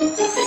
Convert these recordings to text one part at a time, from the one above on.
In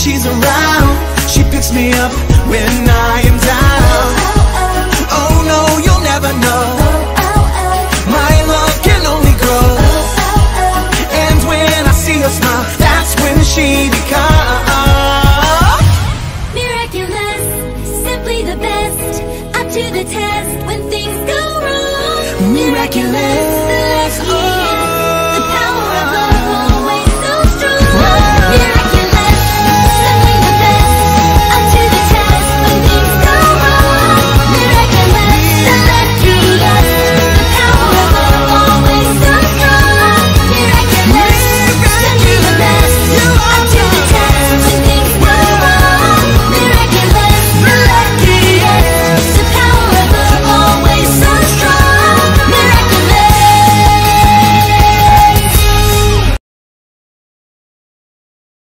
she's around. She picks me up when I am down. Oh no, you'll never know. My love can only grow. And when I see her smile, that's when she becomes Miraculous, simply the best. Up to the test when things go wrong. Miraculous.